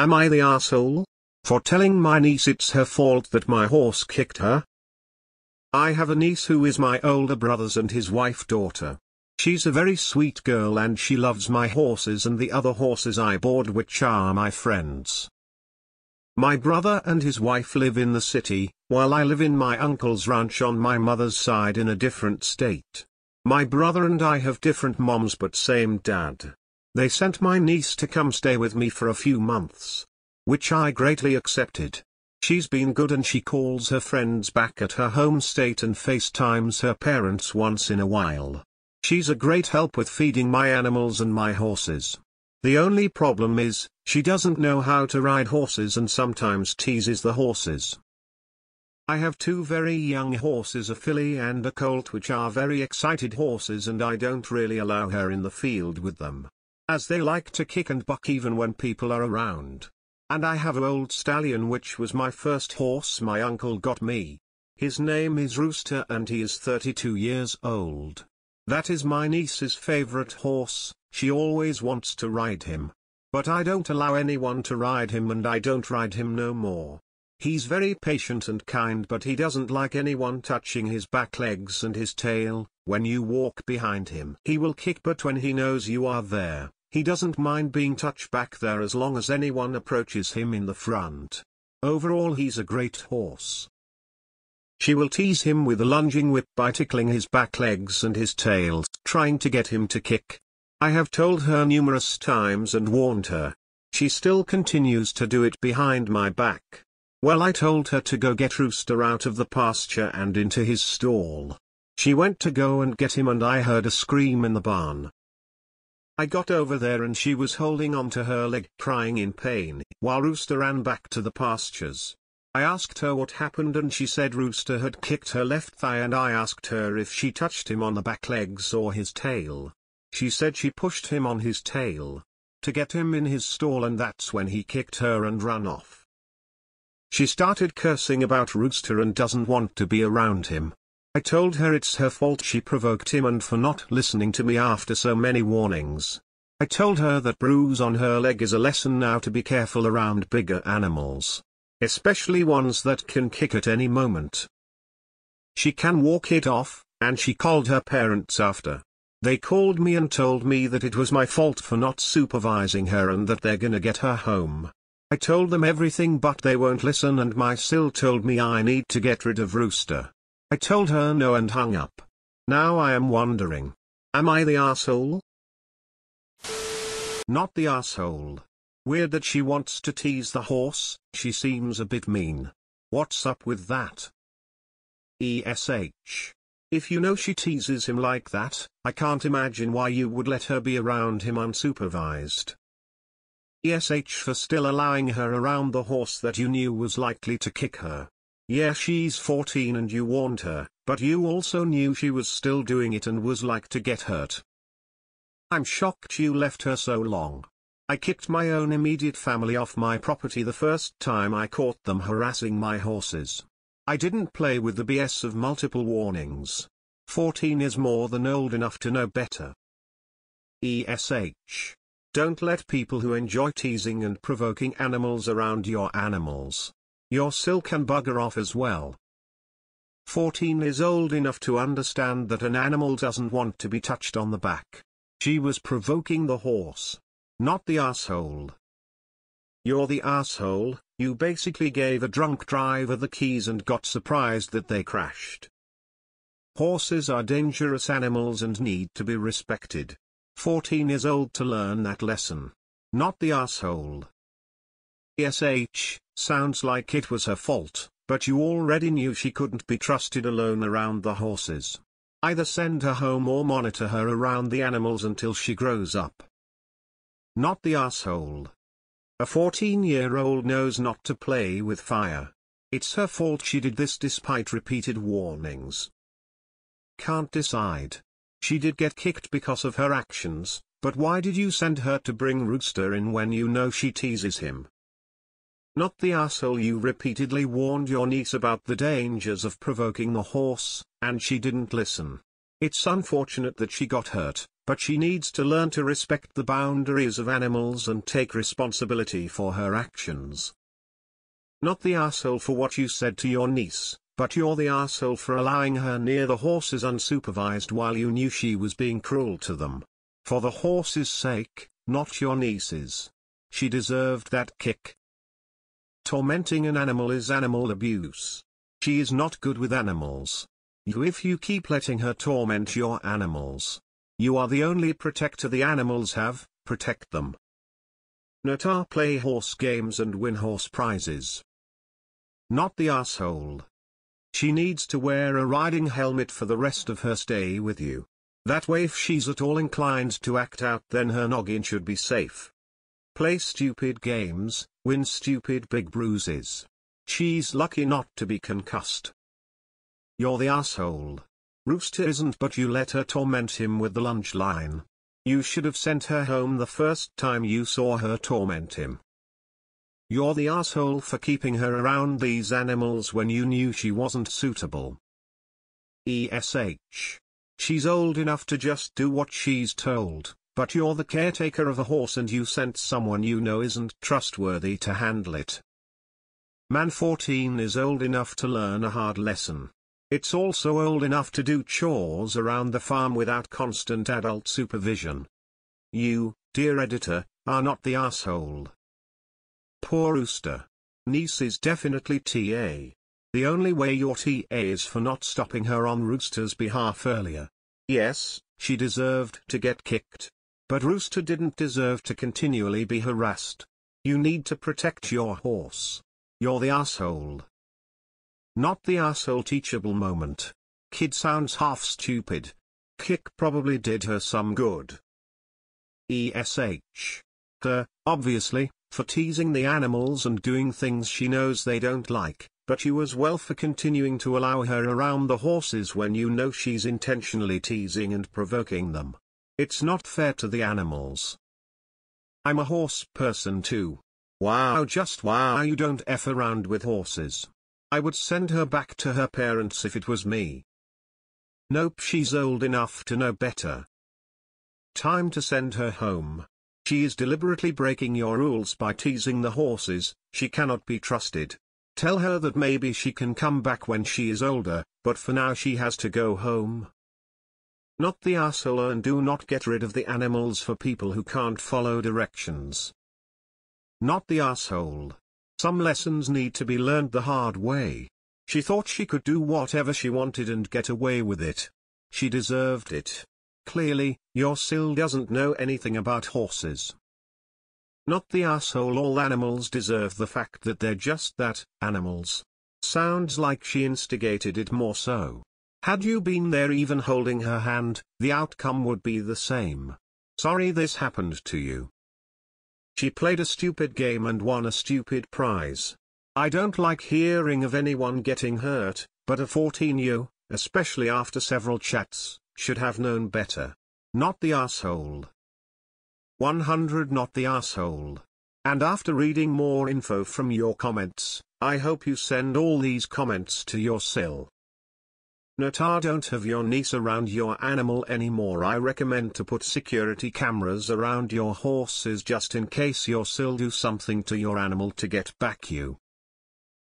Am I the asshole? For telling my niece it's her fault that my horse kicked her? I have a niece who is my older brother's and his wife daughter. She's a very sweet girl and she loves my horses and the other horses I board which are my friends. My brother and his wife live in the city, while I live in my uncle's ranch on my mother's side in a different state. My brother and I have different moms but same dad. They sent my niece to come stay with me for a few months. Which I greatly accepted. She's been good and she calls her friends back at her home state and FaceTimes her parents once in a while. She's a great help with feeding my animals and my horses. The only problem is, she doesn't know how to ride horses and sometimes teases the horses. I have two very young horses a filly and a colt which are very excited horses and I don't really allow her in the field with them. As they like to kick and buck even when people are around. And I have a old stallion which was my first horse my uncle got me. His name is Rooster and he is 32 years old. That is my niece's favorite horse, she always wants to ride him. But I don't allow anyone to ride him and I don't ride him no more. He's very patient and kind but he doesn't like anyone touching his back legs and his tail, when you walk behind him. He will kick but when he knows you are there, he doesn't mind being touched back there as long as anyone approaches him in the front. Overall he's a great horse. She will tease him with a lunging whip by tickling his back legs and his tail, trying to get him to kick. I have told her numerous times and warned her. She still continues to do it behind my back. Well I told her to go get Rooster out of the pasture and into his stall. She went to go and get him and I heard a scream in the barn. I got over there and she was holding on to her leg crying in pain, while Rooster ran back to the pastures. I asked her what happened and she said Rooster had kicked her left thigh and I asked her if she touched him on the back legs or his tail. She said she pushed him on his tail. To get him in his stall and that's when he kicked her and ran off. She started cursing about Rooster and doesn't want to be around him. I told her it's her fault she provoked him and for not listening to me after so many warnings. I told her that bruise on her leg is a lesson now to be careful around bigger animals especially ones that can kick at any moment. She can walk it off, and she called her parents after. They called me and told me that it was my fault for not supervising her and that they're gonna get her home. I told them everything but they won't listen and my Sil told me I need to get rid of Rooster. I told her no and hung up. Now I am wondering. Am I the asshole? Not the asshole. Weird that she wants to tease the horse, she seems a bit mean. What's up with that? ESH. If you know she teases him like that, I can't imagine why you would let her be around him unsupervised. ESH for still allowing her around the horse that you knew was likely to kick her. Yeah she's 14 and you warned her, but you also knew she was still doing it and was like to get hurt. I'm shocked you left her so long. I kicked my own immediate family off my property the first time I caught them harassing my horses. I didn't play with the BS of multiple warnings. 14 is more than old enough to know better. ESH. Don't let people who enjoy teasing and provoking animals around your animals. Your sil can bugger off as well. 14 is old enough to understand that an animal doesn't want to be touched on the back. She was provoking the horse. Not the asshole. You're the asshole, you basically gave a drunk driver the keys and got surprised that they crashed. Horses are dangerous animals and need to be respected. 14 is old to learn that lesson. Not the asshole. SH, sounds like it was her fault, but you already knew she couldn't be trusted alone around the horses. Either send her home or monitor her around the animals until she grows up. Not the asshole. A 14-year-old knows not to play with fire. It's her fault she did this despite repeated warnings. Can't decide. She did get kicked because of her actions, but why did you send her to bring Rooster in when you know she teases him? Not the asshole oh, you repeatedly warned your niece about the dangers of provoking the horse, and she didn't listen. It's unfortunate that she got hurt, but she needs to learn to respect the boundaries of animals and take responsibility for her actions. Not the asshole for what you said to your niece, but you're the asshole for allowing her near the horses unsupervised while you knew she was being cruel to them. For the horse's sake, not your niece's. She deserved that kick. Tormenting an animal is animal abuse. She is not good with animals. You if you keep letting her torment your animals. You are the only protector the animals have, protect them. Notar play horse games and win horse prizes. Not the asshole. She needs to wear a riding helmet for the rest of her stay with you. That way if she's at all inclined to act out then her noggin should be safe. Play stupid games, win stupid big bruises. She's lucky not to be concussed. You're the asshole. Rooster isn't but you let her torment him with the lunge line. You should have sent her home the first time you saw her torment him. You're the asshole for keeping her around these animals when you knew she wasn't suitable. ESH. She's old enough to just do what she's told, but you're the caretaker of a horse and you sent someone you know isn't trustworthy to handle it. Man 14 is old enough to learn a hard lesson. It's also old enough to do chores around the farm without constant adult supervision. You, dear editor, are not the asshole. Poor Rooster. Niece is definitely TA. The only way you're TA is for not stopping her on Rooster's behalf earlier. Yes, she deserved to get kicked. But Rooster didn't deserve to continually be harassed. You need to protect your horse. You're the asshole. Not the asshole teachable moment. Kid sounds half stupid. Kick probably did her some good. ESH. Her, obviously, for teasing the animals and doing things she knows they don't like but you as well for continuing to allow her around the horses when you know she's intentionally teasing and provoking them. It's not fair to the animals. I'm a horse person too. Wow just wow you don't F around with horses. I would send her back to her parents if it was me. Nope she's old enough to know better. Time to send her home. She is deliberately breaking your rules by teasing the horses, she cannot be trusted. Tell her that maybe she can come back when she is older, but for now she has to go home. Not the asshole and do not get rid of the animals for people who can't follow directions. Not the asshole. Some lessons need to be learned the hard way. She thought she could do whatever she wanted and get away with it. She deserved it. Clearly, your Sil doesn't know anything about horses. Not the asshole all animals deserve the fact that they're just that, animals. Sounds like she instigated it more so. Had you been there even holding her hand, the outcome would be the same. Sorry this happened to you. She played a stupid game and won a stupid prize. I don't like hearing of anyone getting hurt, but a 14-year, especially after several chats, should have known better. Not the asshole. 100 Not the asshole. And after reading more info from your comments, I hope you send all these comments to your Sil. Notar don't have your niece around your animal anymore I recommend to put security cameras around your horses just in case your Sil do something to your animal to get back you.